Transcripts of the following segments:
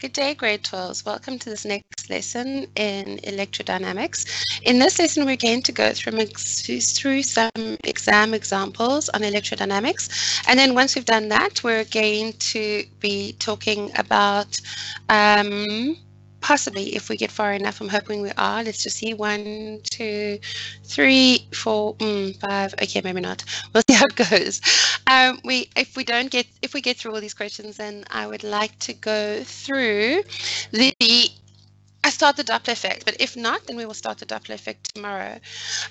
Good day, grade 12s. Welcome to this next lesson in electrodynamics. In this lesson, we're going to go through, through some exam examples on electrodynamics. And then once we've done that, we're going to be talking about um, possibly if we get far enough i'm hoping we are. Let's just see. One two three four mm, five. Okay maybe not. We'll see how it goes. Um, we if we don't get if we get through all these questions then i would like to go through the I start the Doppler effect, but if not, then we will start the Doppler effect tomorrow.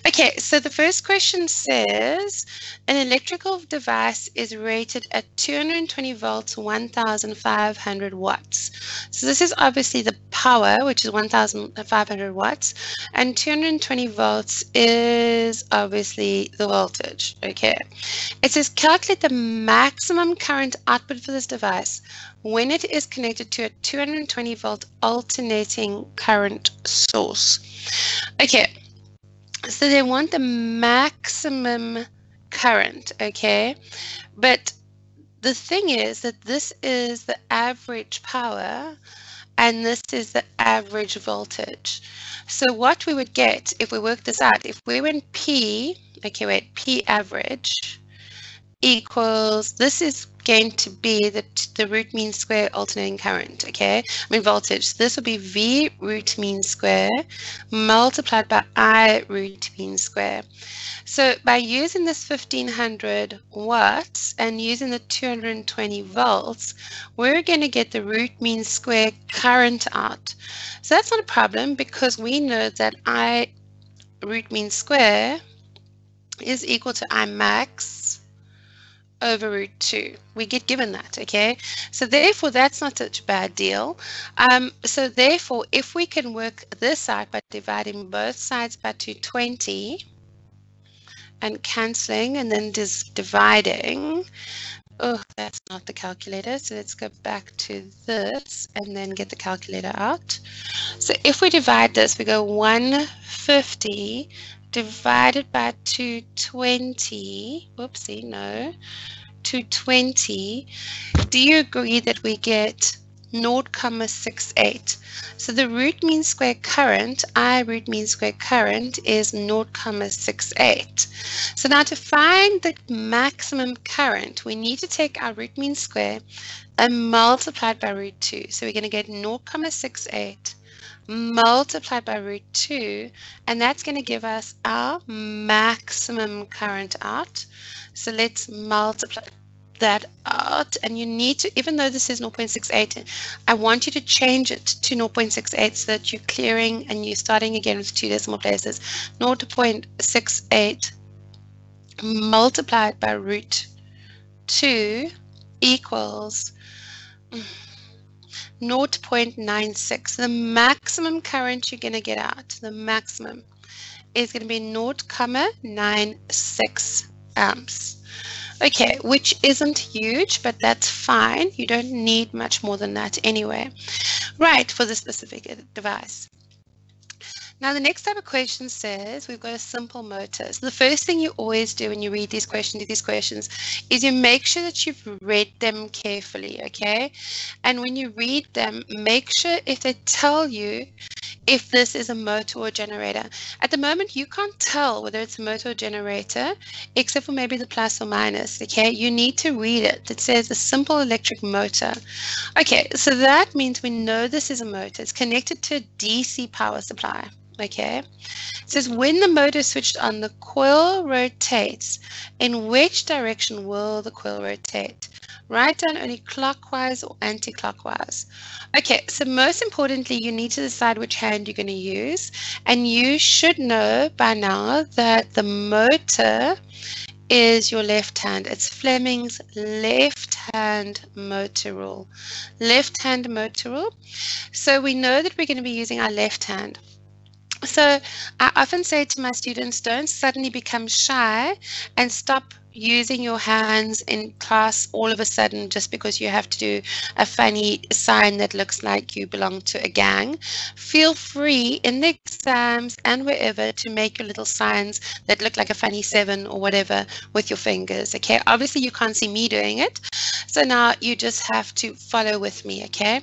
Okay, so the first question says an electrical device is rated at 220 volts, 1500 watts. So this is obviously the power, which is 1500 watts, and 220 volts is obviously the voltage. Okay, it says calculate the maximum current output for this device when it is connected to a 220 volt alternating current source. Okay, so they want the maximum current, okay? But the thing is that this is the average power and this is the average voltage. So what we would get if we work this out, if we went P, okay, wait, P average equals, this is going to be the, the root mean square alternating current, okay? I mean voltage. So This will be V root mean square multiplied by I root mean square. So by using this 1500 watts and using the 220 volts, we're going to get the root mean square current out. So that's not a problem because we know that I root mean square is equal to I max over root 2. We get given that, okay? So therefore, that's not such a bad deal. Um, so therefore, if we can work this out by dividing both sides by 220 and cancelling and then just dividing, oh, that's not the calculator. So let's go back to this and then get the calculator out. So if we divide this, we go 150 divided by 220, whoopsie, no, 220, do you agree that we get 0.68? So the root mean square current, I root mean square current is 0.68. So now to find the maximum current, we need to take our root mean square and multiply it by root 2. So we're going to get 0.68 multiplied by root 2, and that's going to give us our maximum current out. So let's multiply that out and you need to even though this is 0.68 I want you to change it to 0.68 so that you're clearing and you're starting again with two decimal places 0.68 multiplied by root 2 equals 0.96. The maximum current you're going to get out, the maximum, is going to be 0.96 amps. Okay, which isn't huge, but that's fine. You don't need much more than that anyway. Right, for the specific device. Now, the next type of question says we've got a simple motor. So the first thing you always do when you read these questions, these questions, is you make sure that you've read them carefully, okay? And when you read them, make sure if they tell you if this is a motor or generator. At the moment, you can't tell whether it's a motor or generator, except for maybe the plus or minus, okay? You need to read it. It says a simple electric motor. Okay, so that means we know this is a motor. It's connected to a DC power supply okay? It says when the motor switched on, the coil rotates. In which direction will the coil rotate? Write down only clockwise or anti-clockwise. Okay, so most importantly, you need to decide which hand you're going to use. And you should know by now that the motor is your left hand. It's Fleming's left hand motor rule. Left hand motor rule. So we know that we're going to be using our left hand. So I often say to my students, don't suddenly become shy and stop using your hands in class all of a sudden just because you have to do a funny sign that looks like you belong to a gang. Feel free in the exams and wherever to make your little signs that look like a funny seven or whatever with your fingers. Okay, obviously you can't see me doing it. So now you just have to follow with me. Okay,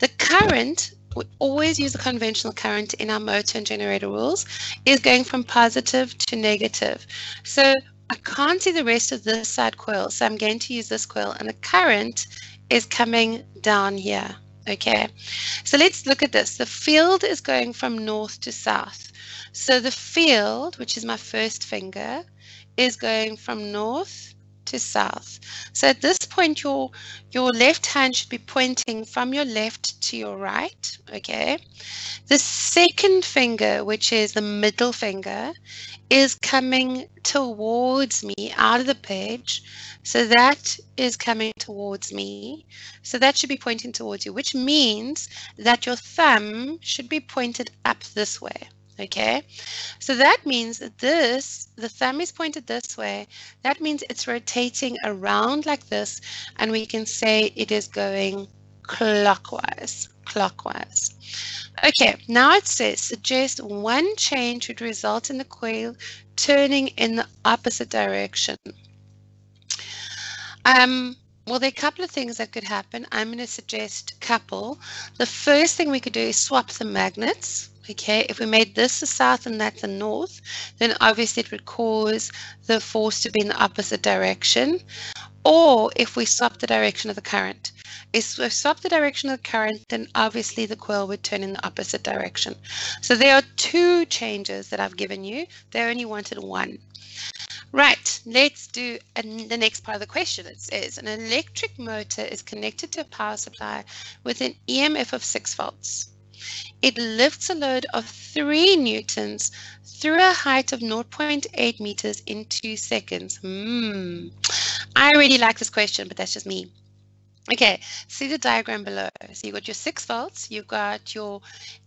the current we always use the conventional current in our motor and generator rules, is going from positive to negative. So I can't see the rest of this side coil, so I'm going to use this coil, and the current is coming down here. Okay, so let's look at this. The field is going from north to south. So the field, which is my first finger, is going from north to south. So at this point, your, your left hand should be pointing from your left to your right, okay? The second finger, which is the middle finger, is coming towards me out of the page. So that is coming towards me. So that should be pointing towards you, which means that your thumb should be pointed up this way. Okay, so that means that this, the thumb is pointed this way. That means it's rotating around like this, and we can say it is going clockwise, clockwise. Okay, now it says suggest one change would result in the coil turning in the opposite direction. Um, well, there are a couple of things that could happen. I'm going to suggest couple. The first thing we could do is swap the magnets. Okay, if we made this the south and that the north, then obviously it would cause the force to be in the opposite direction. Or if we swap the direction of the current. If we swap the direction of the current, then obviously the coil would turn in the opposite direction. So there are two changes that I've given you. They only wanted one. Right, let's do the next part of the question. It says an electric motor is connected to a power supply with an EMF of 6 volts. It lifts a load of 3 newtons through a height of 0.8 meters in 2 seconds. Hmm. I really like this question, but that's just me. Okay, see the diagram below. So you've got your 6 volts, you've got your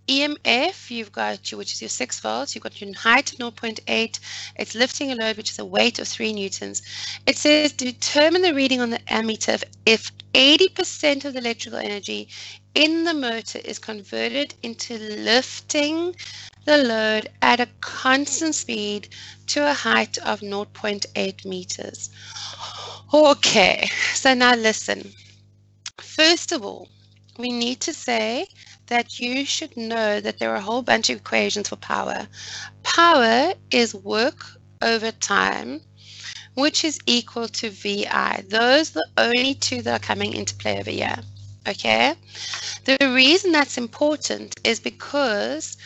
EMF, you've got your, which is your 6 volts, you've got your height 0.8, it's lifting a load which is a weight of 3 newtons. It says determine the reading on the ammeter if 80% of the electrical energy in the motor is converted into lifting the load at a constant speed to a height of 0.8 meters. Okay, so now listen. First of all, we need to say that you should know that there are a whole bunch of equations for power. Power is work over time, which is equal to VI. Those are the only two that are coming into play over here. Okay? The reason that's important is because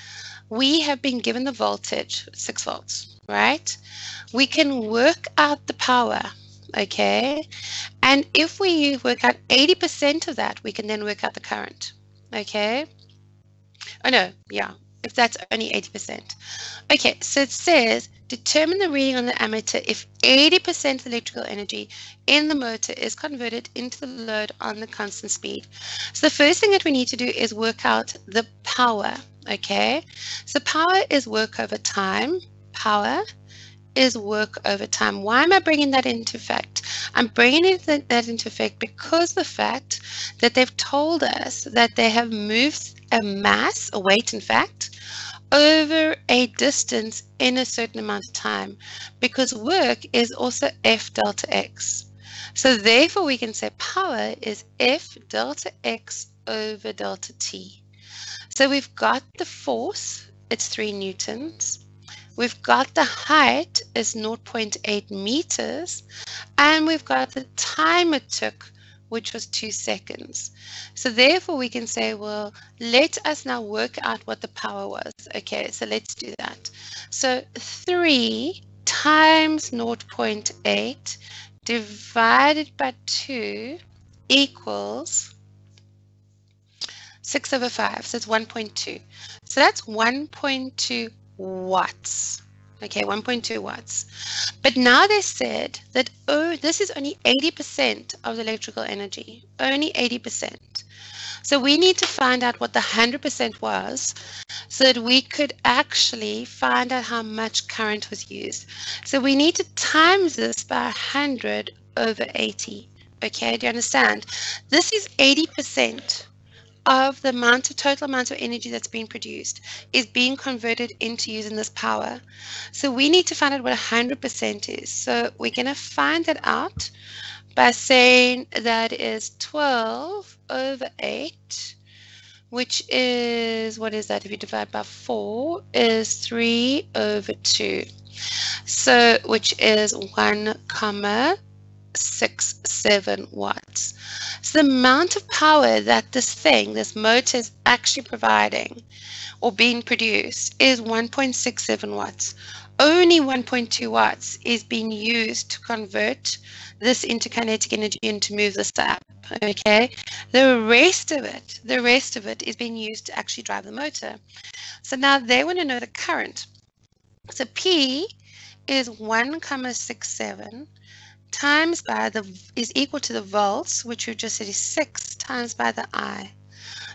we have been given the voltage, 6 volts, right? We can work out the power okay? And if we work out 80% of that, we can then work out the current, okay? Oh no, yeah, if that's only 80%. Okay, so it says determine the reading on the ammeter if 80% of the electrical energy in the motor is converted into the load on the constant speed. So the first thing that we need to do is work out the power, okay? So power is work over time, power is work over time. Why am I bringing that into effect? I'm bringing that into effect because the fact that they've told us that they have moved a mass, a weight in fact, over a distance in a certain amount of time because work is also F delta X. So therefore we can say power is F delta X over delta T. So we've got the force, it's 3 newtons. We've got the height is 0.8 meters, and we've got the time it took, which was two seconds. So therefore we can say, well, let us now work out what the power was. Okay, so let's do that. So 3 times 0.8 divided by 2 equals 6 over 5, so it's 1.2. So that's 1.2 watts. Okay, 1.2 watts. But now they said that, oh, this is only 80% of the electrical energy, only 80%. So we need to find out what the 100% was so that we could actually find out how much current was used. So we need to times this by 100 over 80. Okay, do you understand? This is 80% of the amount of total amount of energy that's being produced is being converted into using this power. So we need to find out what 100% is. So we're going to find that out by saying that is 12 over 8, which is, what is that if you divide by 4, is 3 over 2. So, which is 1 comma 6, 7 watts. So the amount of power that this thing, this motor is actually providing or being produced is 1.67 watts. Only 1.2 watts is being used to convert this into kinetic energy and to move this up. Okay, the rest of it, the rest of it is being used to actually drive the motor. So now they want to know the current. So P is 1,67 times by the is equal to the volts, which we just said is 6 times by the I.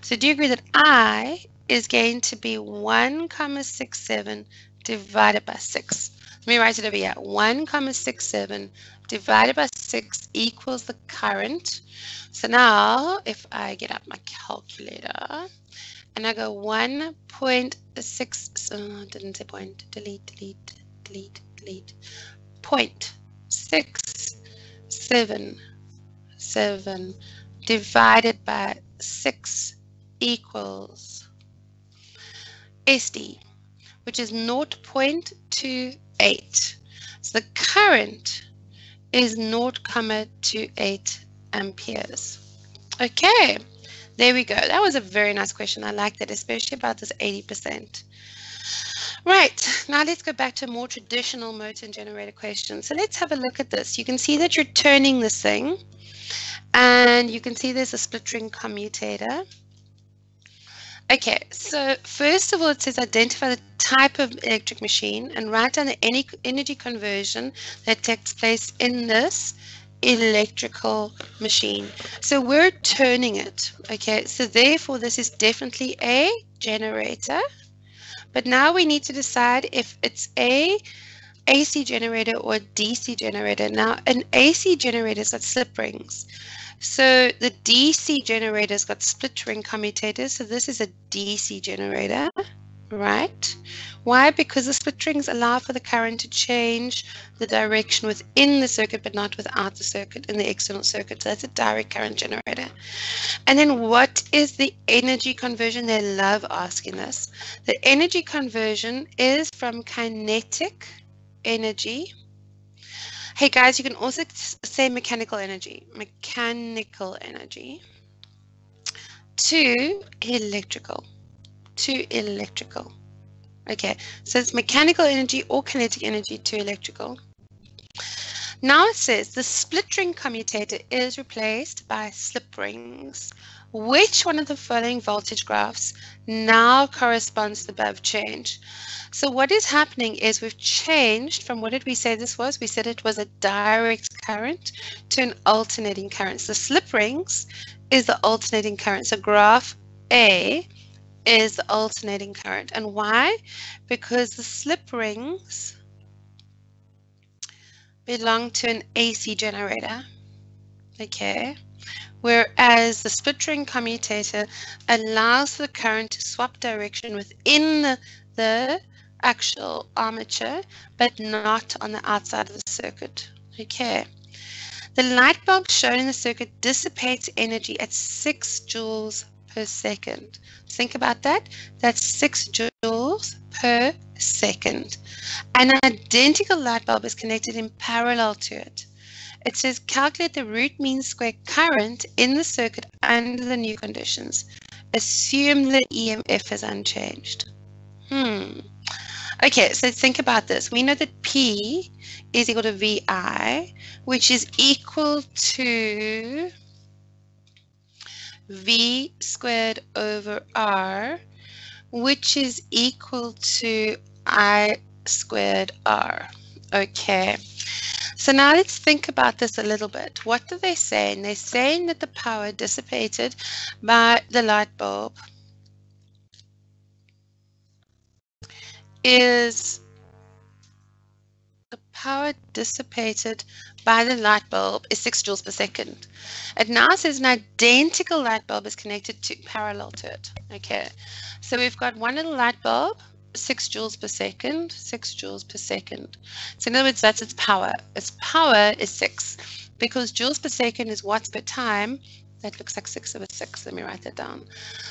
So do you agree that I is going to be 1,67 divided by 6? Let me write it over here. 1,67 divided by 6 equals the current. So now if I get out my calculator and I go 1.6, oh, uh, didn't say point, delete, delete, delete, delete, point six seven seven divided by six equals SD, which is 0.28. So the current is 0.28 amperes. Okay, there we go. That was a very nice question. I like that, especially about this 80%. Right, now let's go back to more traditional motor and generator questions. So let's have a look at this. You can see that you're turning this thing and you can see there's a split ring commutator. Okay, so first of all, it says identify the type of electric machine and write down the any energy conversion that takes place in this electrical machine. So we're turning it. Okay, so therefore this is definitely a generator. But now we need to decide if it's a AC generator or DC generator. Now, an AC generator has got slip rings. So the DC generator's got split ring commutators. So this is a DC generator, right? Why? Because the split rings allow for the current to change the direction within the circuit, but not without the circuit in the external circuit. So that's a direct current generator. And then what is the energy conversion? They love asking this. The energy conversion is from kinetic energy. Hey guys, you can also say mechanical energy, mechanical energy to electrical, to electrical. Okay, so it's mechanical energy or kinetic energy to electrical. Now it says the split ring commutator is replaced by slip rings. Which one of the following voltage graphs now corresponds to the above change? So what is happening is we've changed from what did we say this was? We said it was a direct current to an alternating current. So slip rings is the alternating current. So graph A is the alternating current. And why? Because the slip rings belong to an AC generator. Okay. Whereas the split ring commutator allows the current to swap direction within the, the actual armature, but not on the outside of the circuit. Okay. The light bulb shown in the circuit dissipates energy at 6 joules per second. Think about that. That's 6 joules per second. An identical light bulb is connected in parallel to it. It says calculate the root mean square current in the circuit under the new conditions. Assume the EMF is unchanged. Hmm. Okay, so think about this. We know that P is equal to VI, which is equal to v squared over r, which is equal to i squared r. Okay, So now let's think about this a little bit. What do they say? They're saying that the power dissipated by the light bulb is power dissipated by the light bulb is 6 joules per second. It now says an identical light bulb is connected to parallel to it. Okay, so we've got one little light bulb 6 joules per second, 6 joules per second. So in other words, that's its power. Its power is 6 because joules per second is watts per time. That looks like 6 over 6. Let me write that down.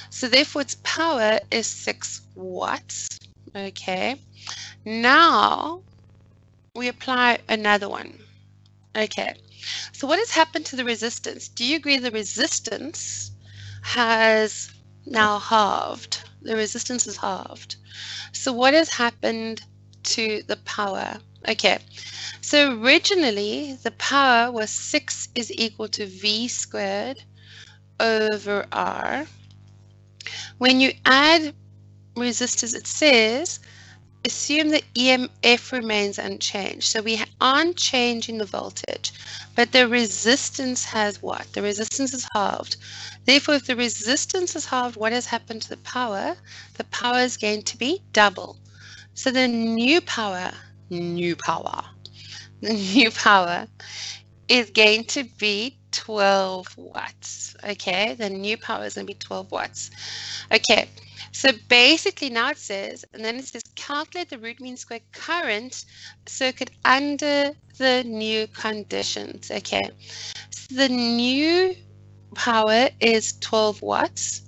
So therefore, its power is 6 watts. Okay. Now, we apply another one. Okay. So what has happened to the resistance? Do you agree the resistance has now halved? The resistance is halved. So what has happened to the power? Okay, so originally the power was 6 is equal to V squared over R. When you add resistors, it says assume that EMF remains unchanged. So we aren't changing the voltage, but the resistance has what? The resistance is halved. Therefore, if the resistance is halved, what has happened to the power? The power is going to be double. So the new power, new power, the new power is going to be 12 watts. Okay, the new power is going to be 12 watts. Okay, so basically now it says, and then it says calculate the root mean square current circuit under the new conditions. Okay, so the new power is 12 watts.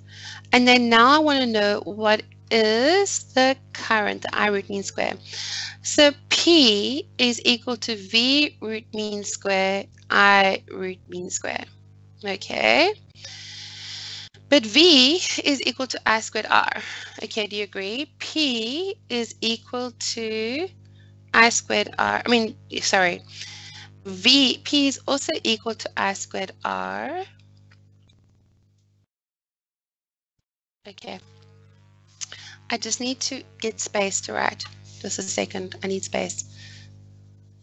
And then now I want to know what is the current, I root mean square. So P is equal to V root mean square, I root mean square. Okay. But V is equal to I squared R. Okay, do you agree? P is equal to I squared R. I mean, sorry. V, P is also equal to I squared R. Okay. I just need to get space to write. Just a second. I need space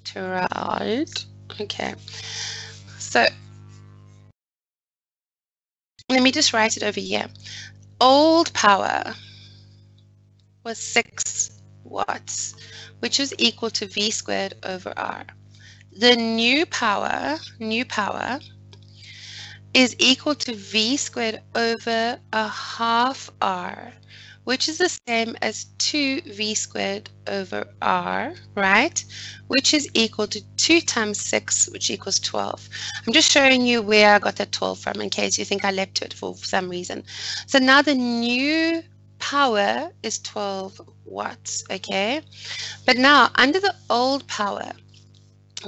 to write. Okay. So let me just write it over here. Old power was 6 watts, which is equal to V squared over R. The new power, new power, is equal to v squared over a half r, which is the same as 2v squared over r, right? Which is equal to 2 times 6, which equals 12. I'm just showing you where I got that 12 from in case you think I leapt to it for some reason. So now the new power is 12 watts, okay? But now under the old power,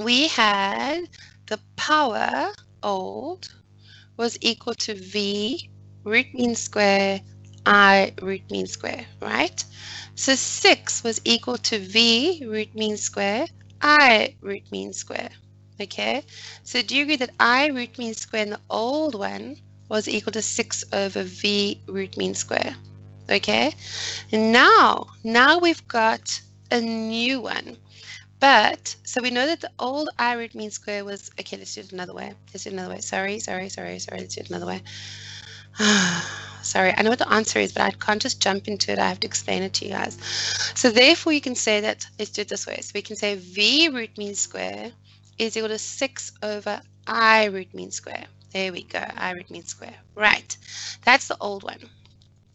we had the power, old, was equal to v root mean square i root mean square, right? So 6 was equal to v root mean square i root mean square, okay? So do you agree that i root mean square in the old one was equal to 6 over v root mean square, okay? And now, now we've got a new one. But, so we know that the old I root mean square was, okay, let's do it another way. Let's do it another way. Sorry, sorry, sorry, sorry. Let's do it another way. sorry, I know what the answer is, but I can't just jump into it. I have to explain it to you guys. So therefore, you can say that, let's do it this way. So we can say V root mean square is equal to 6 over I root mean square. There we go, I root mean square. Right, that's the old one.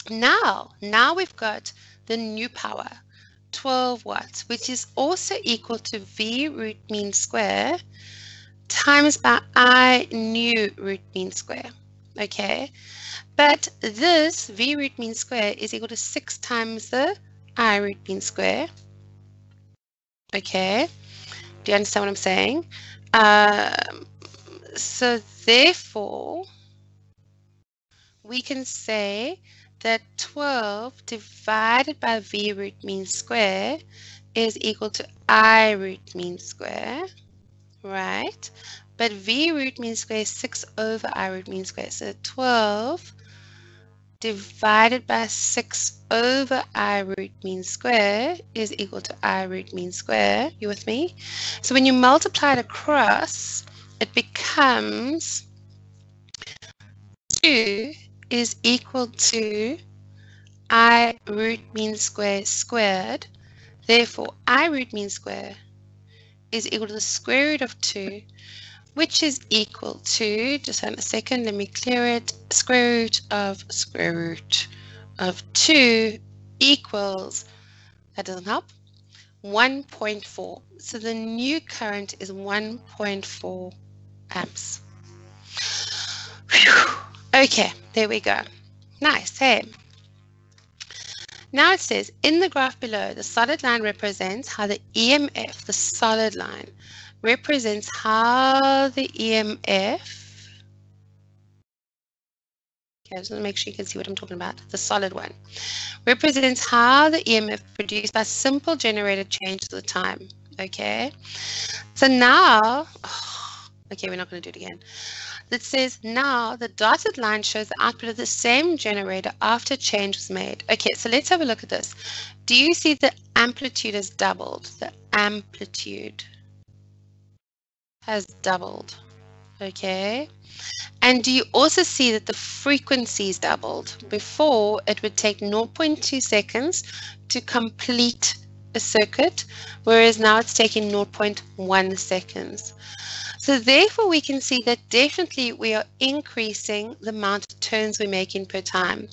Now, now we've got the new power. 12 watts, which is also equal to V root mean square times by I new root mean square. Okay, but this V root mean square is equal to 6 times the I root mean square. Okay, do you understand what I'm saying? Um, so therefore, we can say that 12 divided by v root mean square is equal to i root mean square, right? But v root mean square is 6 over i root mean square. So 12 divided by 6 over i root mean square is equal to i root mean square. You with me? So when you multiply it across, it becomes 2 is equal to i root mean square squared. Therefore, i root mean square is equal to the square root of 2 which is equal to, just hold a second, let me clear it, square root of square root of 2 equals, that doesn't help, 1.4. So the new current is 1.4 amps. Whew. Okay, there we go. Nice, hey? Now it says, in the graph below, the solid line represents how the EMF, the solid line, represents how the EMF, okay, I just want to make sure you can see what I'm talking about, the solid one, represents how the EMF produced by simple generated changes with time, okay? So now, okay, we're not going to do it again. That says now the dotted line shows the output of the same generator after change was made. Okay, so let's have a look at this. Do you see the amplitude has doubled? The amplitude has doubled. Okay. And do you also see that the frequency is doubled? Before, it would take 0.2 seconds to complete a circuit, whereas now it's taking 0.1 seconds. So therefore, we can see that definitely we are increasing the amount of turns we're making per time.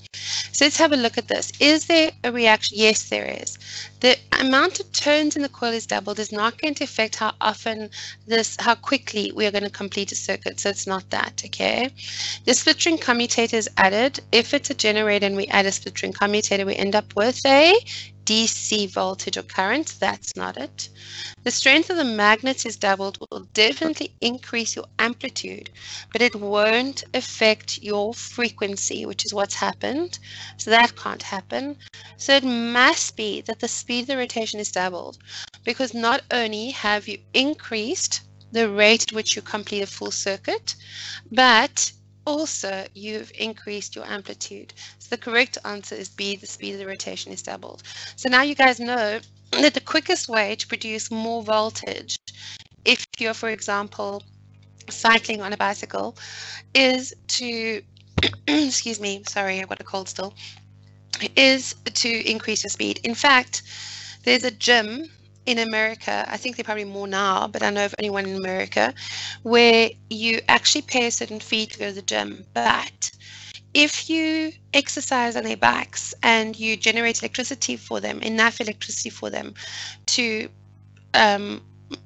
So let's have a look at this. Is there a reaction? Yes, there is. The amount of turns in the coil is doubled is not going to affect how often this, how quickly we are going to complete a circuit. So it's not that, okay? The split ring commutator is added. If it's a generator and we add a split ring commutator, we end up with a DC voltage or current. That's not it. The strength of the magnets is doubled will definitely increase your amplitude, but it won't affect your frequency, which is what's happened. So that can't happen. So it must be that the speed of the rotation is doubled because not only have you increased the rate at which you complete a full circuit, but also you've increased your amplitude. So the correct answer is B, the speed of the rotation is doubled. So now you guys know that the quickest way to produce more voltage, if you're, for example, cycling on a bicycle, is to, excuse me, sorry, I've got a cold still, is to increase your speed. In fact, there's a gym in America, I think they're probably more now, but I know of only one in America, where you actually pay a certain fee to go to the gym. But if you exercise on their bikes and you generate electricity for them, enough electricity for them to um,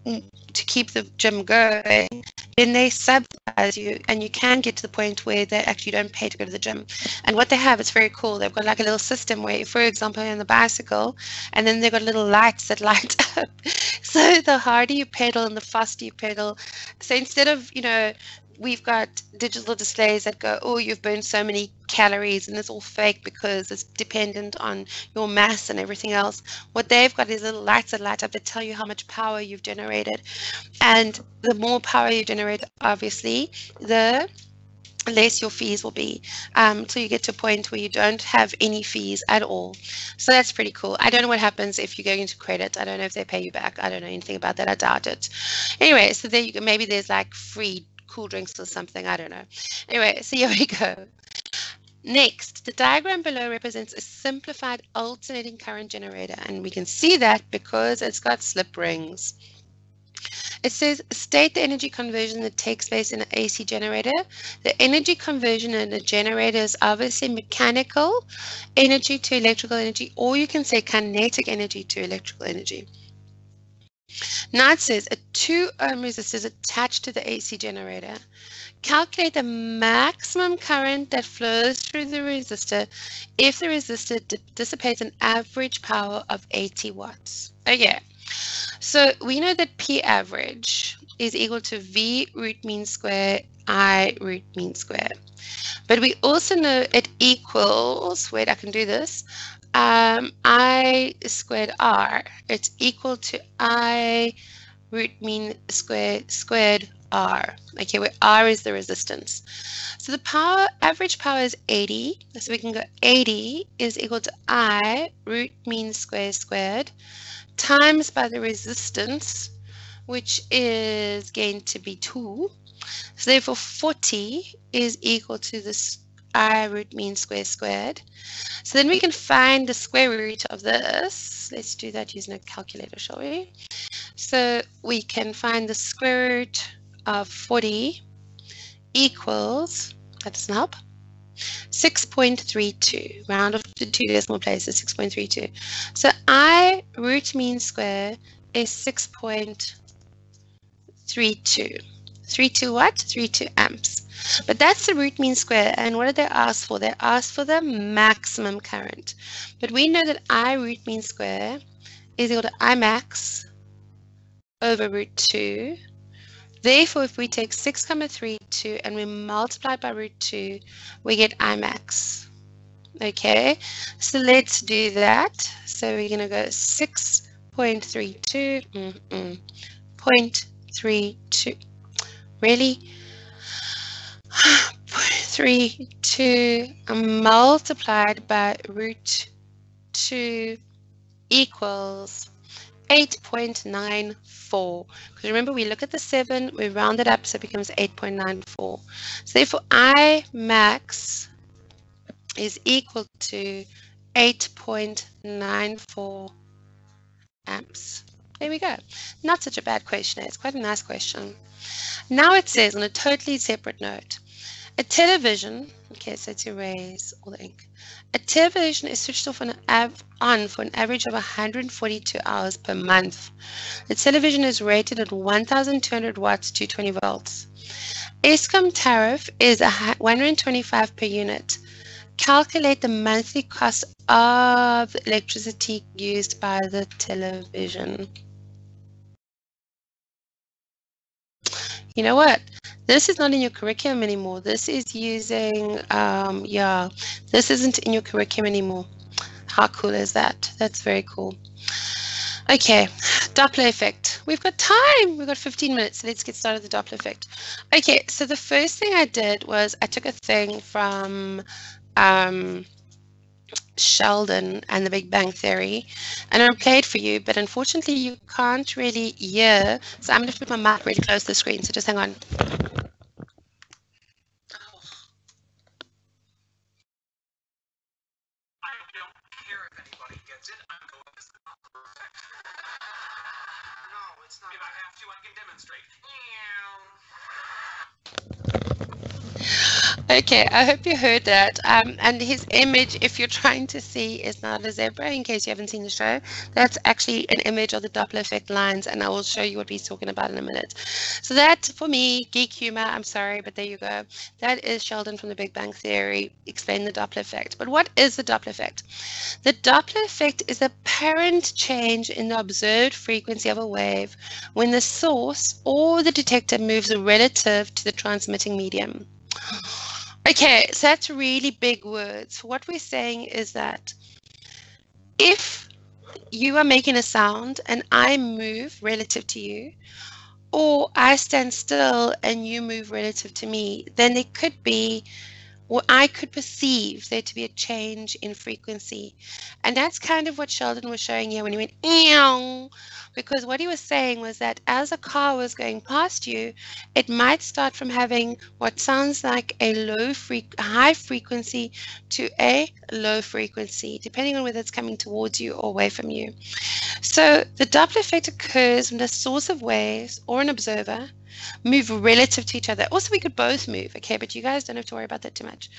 to keep the gym going, then they subsidize you and you can get to the point where they actually don't pay to go to the gym. And what they have, it's very cool. They've got like a little system where, for example, on the bicycle, and then they've got little lights that light up. so the harder you pedal and the faster you pedal. So instead of, you know, we've got digital displays that go, oh, you've burned so many calories, and it's all fake because it's dependent on your mass and everything else. What they've got is little lights that light up that tell you how much power you've generated. And the more power you generate, obviously, the less your fees will be um, until you get to a point where you don't have any fees at all. So that's pretty cool. I don't know what happens if you go into credit. I don't know if they pay you back. I don't know anything about that. I doubt it. Anyway, so there you go. Maybe there's like free cool drinks or something. I don't know. Anyway, so here we go. Next, the diagram below represents a simplified alternating current generator, and we can see that because it's got slip rings. It says state the energy conversion that takes place in an AC generator. The energy conversion in a generator is obviously mechanical energy to electrical energy, or you can say kinetic energy to electrical energy. Now it says a 2 ohm resistor is attached to the AC generator. Calculate the maximum current that flows through the resistor if the resistor dissipates an average power of 80 watts. Oh, okay, so we know that P average is equal to V root mean square I root mean square. But we also know it equals, wait, I can do this, um, I squared R. It's equal to I root mean square squared R. Okay, where R is the resistance. So the power average power is 80. So we can go 80 is equal to I root mean square squared times by the resistance, which is going to be 2. So therefore 40 is equal to this I root mean square squared. So then we can find the square root of this. Let's do that using a calculator, shall we? So we can find the square root of 40 equals, that doesn't help, 6.32, round off to two decimal places, 6.32. So I root mean square is 6.32. 32 what? 32 amps. But that's the root mean square. And what did they ask for? They asked for the maximum current. But we know that I root mean square is equal to I max over root 2 Therefore, if we take 6,32 and we multiply by root 2, we get Imax. Okay, so let's do that. So we're going to go 6.32, mm -mm, 0.32. Really? 0.32 multiplied by root 2 equals 8.94. Because remember, we look at the 7, we round it up, so it becomes 8.94. So therefore, I max is equal to 8.94 amps. There we go. Not such a bad question. Eh? It's quite a nice question. Now it says on a totally separate note, a television, okay, so to erase all the ink. A television is switched off on, on for an average of 142 hours per month. The television is rated at 1,200 watts to 20 volts. Eskom tariff is 125 per unit. Calculate the monthly cost of electricity used by the television. You know what? This is not in your curriculum anymore. This is using, um, yeah, this isn't in your curriculum anymore. How cool is that? That's very cool. Okay, Doppler effect. We've got time. We've got 15 minutes. So let's get started with the Doppler effect. Okay, so the first thing I did was I took a thing from um, Sheldon and the Big Bang Theory, and I played for you, but unfortunately you can't really hear. So I'm going to put my mic really close to the screen. So just hang on. Okay, I hope you heard that. Um, and his image, if you're trying to see, is not a zebra, in case you haven't seen the show. That's actually an image of the Doppler effect lines, and I will show you what he's talking about in a minute. So that, for me, geek humor, I'm sorry, but there you go. That is Sheldon from the Big Bang Theory, explain the Doppler effect. But what is the Doppler effect? The Doppler effect is apparent change in the observed frequency of a wave when the source or the detector moves relative to the transmitting medium. Okay, so that's really big words. What we're saying is that if you are making a sound and I move relative to you, or I stand still and you move relative to me, then it could be I could perceive there to be a change in frequency. And that's kind of what Sheldon was showing here when he went, Eow! because what he was saying was that as a car was going past you, it might start from having what sounds like a low fre high frequency to a low frequency, depending on whether it's coming towards you or away from you. So the Doppler effect occurs when the source of waves or an observer move relative to each other. Also, we could both move, okay, but you guys don't have to worry about that too much.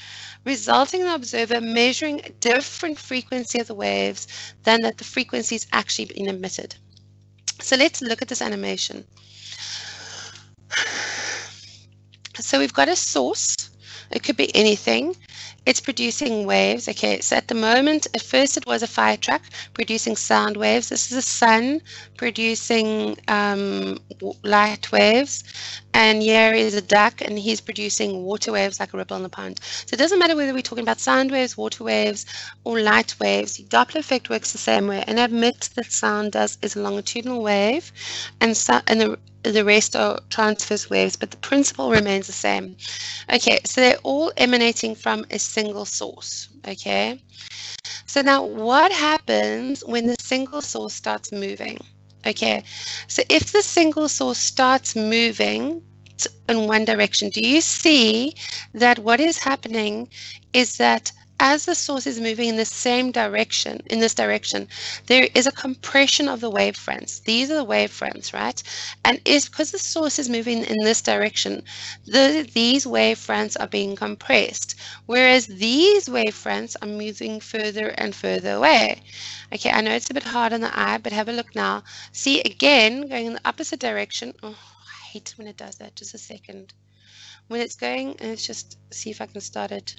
Resulting in the observer measuring a different frequency of the waves than that the frequency is actually being emitted. So let's look at this animation. So we've got a source. It could be anything. It's producing waves. Okay, so at the moment, at first it was a fire truck producing sound waves. This is a sun producing um, light waves. And here is a duck, and he's producing water waves like a ripple in the pond. So it doesn't matter whether we're talking about sound waves, water waves, or light waves. The Doppler effect works the same way. And admit that sound does is a longitudinal wave, and, so, and the the rest are transverse waves, but the principle remains the same. Okay, so they're all emanating from a single source, okay? So now what happens when the single source starts moving? Okay, so if the single source starts moving in one direction, do you see that what is happening is that as the source is moving in the same direction, in this direction, there is a compression of the wave fronts. These are the wave fronts, right? And it's because the source is moving in this direction, the, these wave fronts are being compressed, whereas these wave fronts are moving further and further away. Okay, I know it's a bit hard on the eye, but have a look now. See, again, going in the opposite direction. Oh, I hate when it does that. Just a second. When it's going, let's just see if I can start it.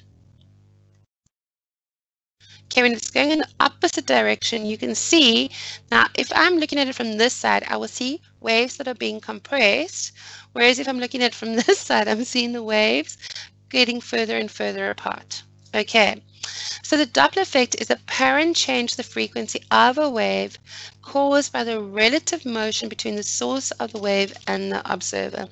Okay, when it's going in the opposite direction, you can see, now if I'm looking at it from this side, I will see waves that are being compressed, whereas if I'm looking at it from this side, I'm seeing the waves getting further and further apart. Okay, so the Doppler effect is a apparent change the frequency of a wave caused by the relative motion between the source of the wave and the observer.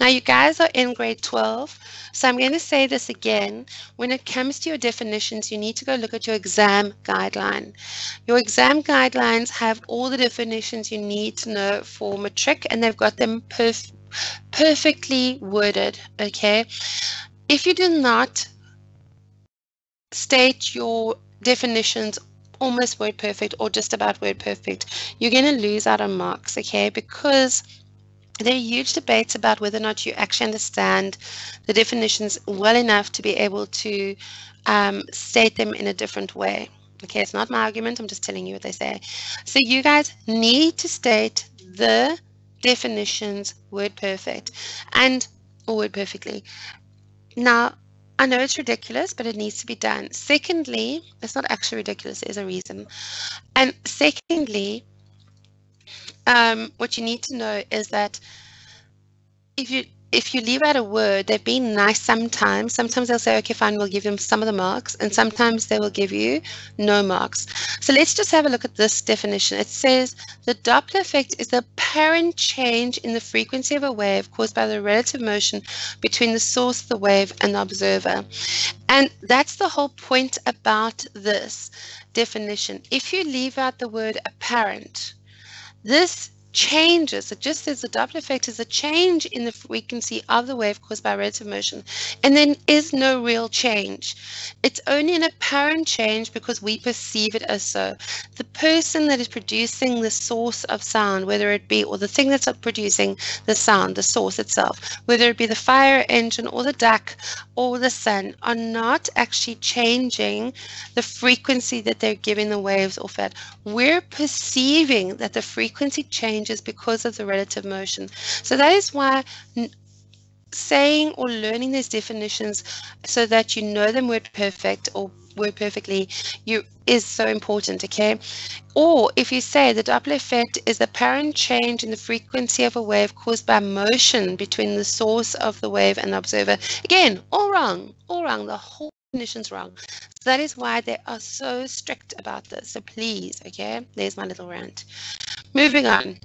Now you guys are in grade 12, so I'm going to say this again. When it comes to your definitions, you need to go look at your exam guideline. Your exam guidelines have all the definitions you need to know for matric, and they've got them perf perfectly worded, okay? If you do not state your definitions almost word perfect or just about word perfect, you're going to lose out on marks, okay? Because there are huge debates about whether or not you actually understand the definitions well enough to be able to um, state them in a different way. Okay, it's not my argument, I'm just telling you what they say. So you guys need to state the definitions word perfect and or word perfectly. Now, I know it's ridiculous, but it needs to be done. Secondly, it's not actually ridiculous, there's a reason. And secondly, um, what you need to know is that if you if you leave out a word, they've been nice sometimes. Sometimes they'll say, okay, fine, we'll give them some of the marks, and sometimes they will give you no marks. So let's just have a look at this definition. It says the Doppler effect is the apparent change in the frequency of a wave caused by the relative motion between the source of the wave and the observer. And that's the whole point about this definition. If you leave out the word apparent, this changes. It just says the Doppler effect is a change in the frequency of the wave caused by relative motion, and then is no real change. It's only an apparent change because we perceive it as so. The person that is producing the source of sound, whether it be, or the thing that's producing the sound, the source itself, whether it be the fire engine or the duck or the sun, are not actually changing the frequency that they're giving the waves off at. We're perceiving that the frequency change changes because of the relative motion. So that is why saying or learning these definitions so that you know them word perfect or word perfectly you is so important okay? Or if you say the Doppler effect is the apparent change in the frequency of a wave caused by motion between the source of the wave and the observer. Again all wrong all wrong the whole definition's wrong. So that is why they are so strict about this. So please okay there's my little rant. Moving on.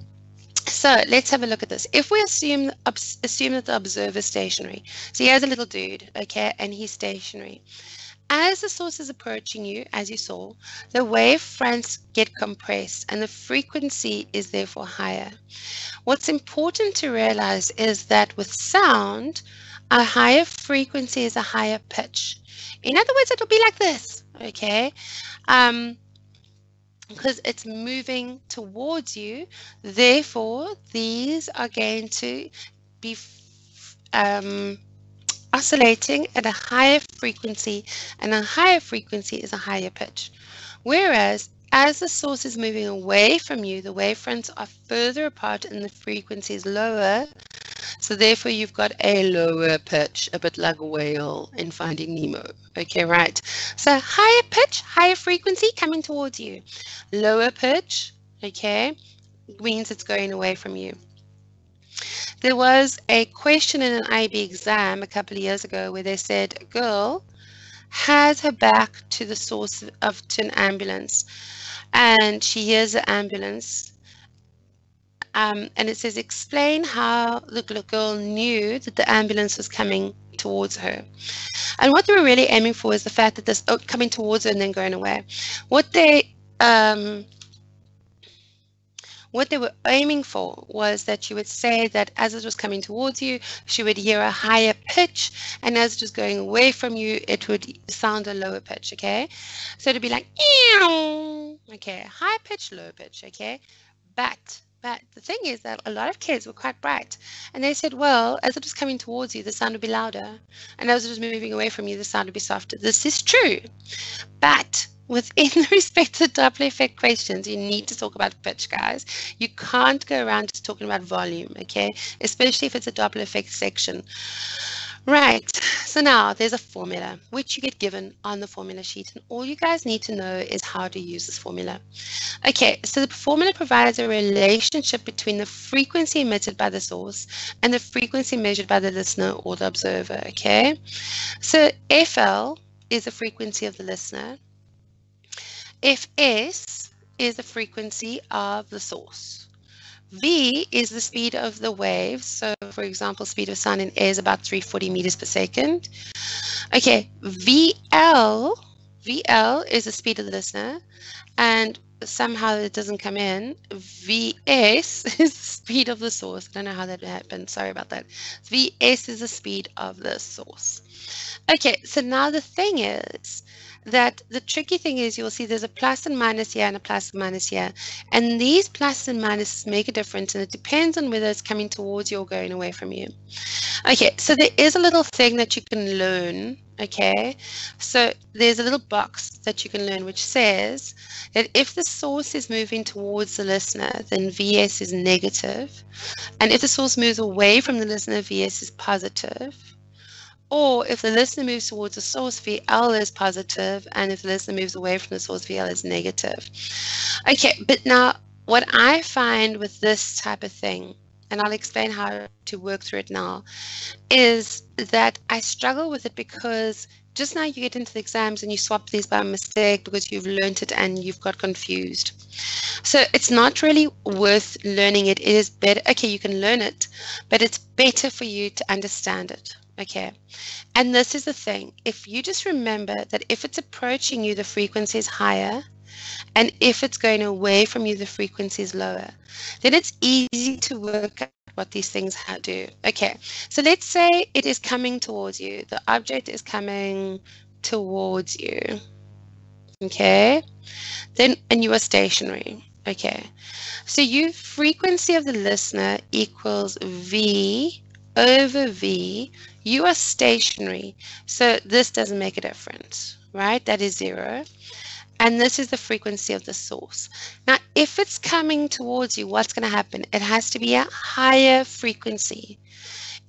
So let's have a look at this. If we assume assume that the observer is stationary, so he has a little dude, okay, and he's stationary. As the source is approaching you, as you saw, the wave fronts get compressed and the frequency is therefore higher. What's important to realize is that with sound, a higher frequency is a higher pitch. In other words, it'll be like this, okay? Um, because it's moving towards you. Therefore, these are going to be um, oscillating at a higher frequency, and a higher frequency is a higher pitch. Whereas, as the source is moving away from you, the wavefronts are further apart and the frequency is lower. So therefore you've got a lower pitch, a bit like a whale in Finding Nemo. Okay, right. So higher pitch, higher frequency coming towards you. Lower pitch, okay, means it's going away from you. There was a question in an IB exam a couple of years ago where they said a girl has her back to the source of to an ambulance and she hears the ambulance um, and it says explain how the girl knew that the ambulance was coming towards her and what they were really aiming for is the fact that this oh, coming towards her and then going away what they um, what they were aiming for was that you would say that as it was coming towards you, she would hear a higher pitch, and as it was going away from you, it would sound a lower pitch, okay? So it'd be like, Ew! okay, high pitch, low pitch, okay? But but the thing is that a lot of kids were quite bright. And they said, well, as it was coming towards you, the sound would be louder. And as it was moving away from you, the sound would be softer. This is true. But within the respected Doppler effect questions, you need to talk about pitch, guys. You can't go around just talking about volume, okay? Especially if it's a Doppler effect section. Right, so now there's a formula which you get given on the formula sheet and all you guys need to know is how to use this formula. Okay, so the formula provides a relationship between the frequency emitted by the source and the frequency measured by the listener or the observer, okay? So FL is the frequency of the listener Fs is the frequency of the source. V is the speed of the wave. So for example, speed of sound in air is about 340 meters per second. Okay, VL, VL is the speed of the listener. And somehow it doesn't come in. Vs is the speed of the source. I don't know how that happened. Sorry about that. Vs is the speed of the source. Okay, so now the thing is, that the tricky thing is you'll see there's a plus and minus here and a plus and minus here. And these plus and minuses make a difference and it depends on whether it's coming towards you or going away from you. Okay, so there is a little thing that you can learn. Okay, so there's a little box that you can learn which says that if the source is moving towards the listener, then VS is negative. And if the source moves away from the listener, VS is positive. Or if the listener moves towards the source, VL is positive, and if the listener moves away from the source, VL is negative. Okay, but now what I find with this type of thing, and I'll explain how to work through it now, is that I struggle with it because just now you get into the exams and you swap these by mistake because you've learned it and you've got confused. So it's not really worth learning it. It is better, okay, you can learn it, but it's better for you to understand it. Okay. And this is the thing. If you just remember that if it's approaching you, the frequency is higher. And if it's going away from you, the frequency is lower. Then it's easy to work out what these things do. Okay. So let's say it is coming towards you. The object is coming towards you. Okay. Then, and you are stationary. Okay. So you frequency of the listener equals V over V you are stationary, so this doesn't make a difference, right? That is zero. And this is the frequency of the source. Now, if it's coming towards you, what's going to happen? It has to be a higher frequency.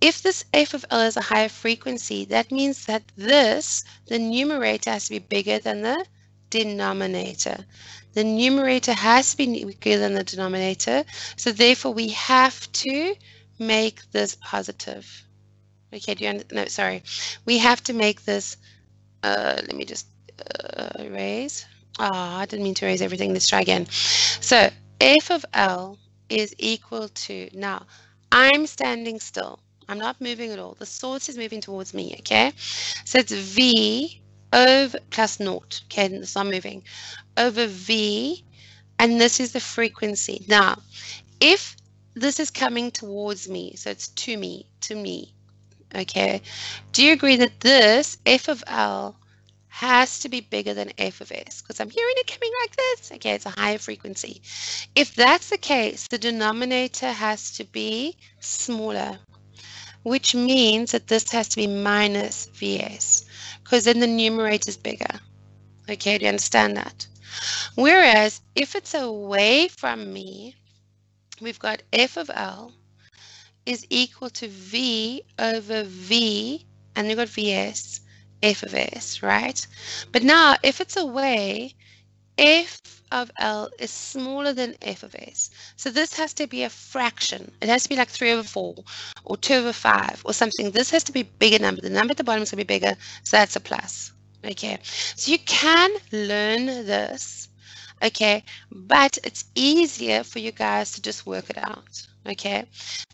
If this f of L is a higher frequency, that means that this, the numerator, has to be bigger than the denominator. The numerator has to be bigger than the denominator, so therefore we have to make this positive. Okay, do you no, sorry. We have to make this, uh, let me just uh, erase. Ah, oh, I didn't mean to erase everything. Let's try again. So f of L is equal to, now, I'm standing still. I'm not moving at all. The source is moving towards me, okay? So it's V over plus naught, okay, and it's not moving, over V, and this is the frequency. Now, if this is coming towards me, so it's to me, to me, Okay. Do you agree that this f of L has to be bigger than f of s? Because I'm hearing it coming like this. Okay, it's a higher frequency. If that's the case, the denominator has to be smaller, which means that this has to be minus vs, because then the numerator is bigger. Okay, do you understand that? Whereas if it's away from me, we've got f of L is equal to V over V, and you've got VS, F of S, right? But now, if it's away, F of L is smaller than F of S. So this has to be a fraction. It has to be like 3 over 4 or 2 over 5 or something. This has to be bigger number. The number at the bottom is going to be bigger, so that's a plus. Okay, so you can learn this, okay, but it's easier for you guys to just work it out. Okay,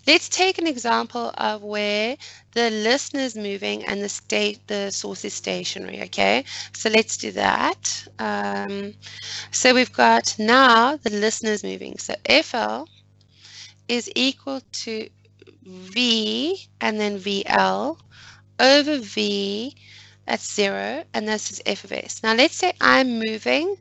let's take an example of where the listener is moving and the state the source is stationary. Okay, so let's do that. Um, so we've got now the listener is moving. So FL is equal to V and then VL over V that's zero and this is f of s. Now let's say I'm moving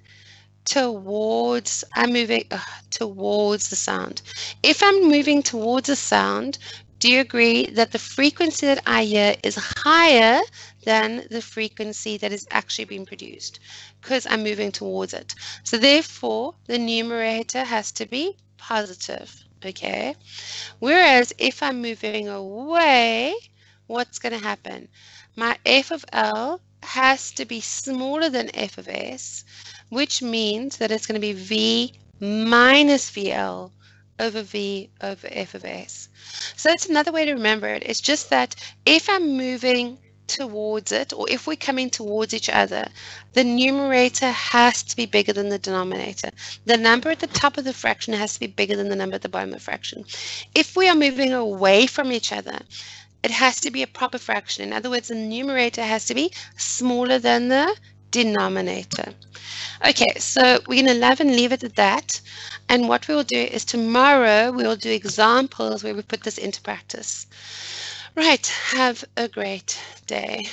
towards, I'm moving uh, towards the sound. If I'm moving towards a sound, do you agree that the frequency that I hear is higher than the frequency that is actually being produced? Because I'm moving towards it. So therefore, the numerator has to be positive, okay? Whereas if I'm moving away, what's going to happen? My f of L has to be smaller than f of S, which means that it's going to be V minus VL over V over f of S. So that's another way to remember it. It's just that if I'm moving towards it, or if we're coming towards each other, the numerator has to be bigger than the denominator. The number at the top of the fraction has to be bigger than the number at the bottom of the fraction. If we are moving away from each other, it has to be a proper fraction. In other words, the numerator has to be smaller than the denominator. Okay, so we're going to love and leave it at that. And what we will do is tomorrow we will do examples where we put this into practice. Right, have a great day.